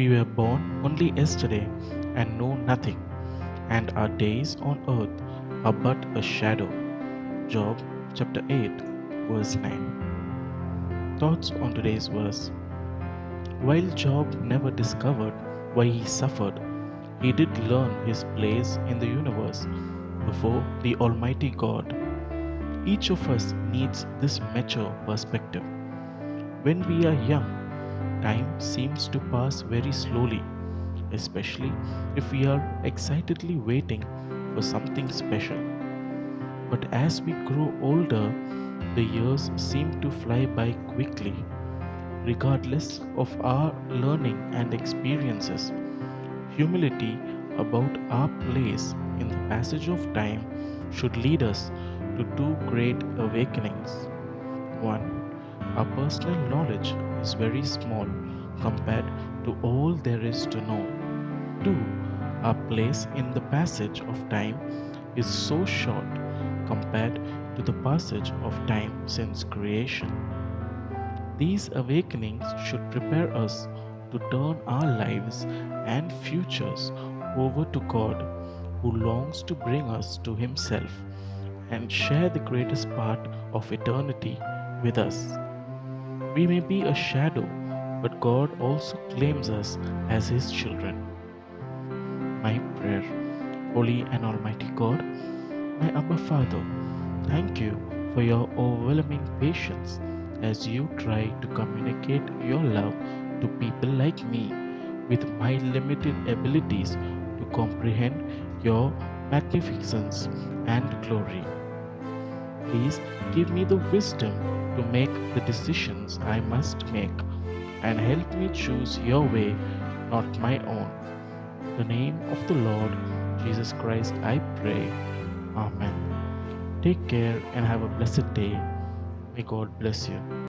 We were born only yesterday and know nothing, and our days on earth are but a shadow. Job chapter 8, verse 9. Thoughts on today's verse. While Job never discovered why he suffered, he did learn his place in the universe before the Almighty God. Each of us needs this mature perspective. When we are young, time seems to pass very slowly, especially if we are excitedly waiting for something special. But as we grow older, the years seem to fly by quickly. Regardless of our learning and experiences, humility about our place in the passage of time should lead us to two great awakenings. One, our personal knowledge is very small compared to all there is to know. Two, our place in the passage of time is so short compared to the passage of time since creation. These awakenings should prepare us to turn our lives and futures over to God, who longs to bring us to Himself and share the greatest part of eternity with us. We may be a shadow, but God also claims us as His children. My prayer, Holy and Almighty God, my Abba Father, thank you for your overwhelming patience as you try to communicate your love to people like me with my limited abilities to comprehend your magnificence and glory. Please give me the wisdom to make the decisions I must make and help me choose your way, not my own. In the name of the Lord Jesus Christ, I pray. Amen. Take care and have a blessed day. May God bless you.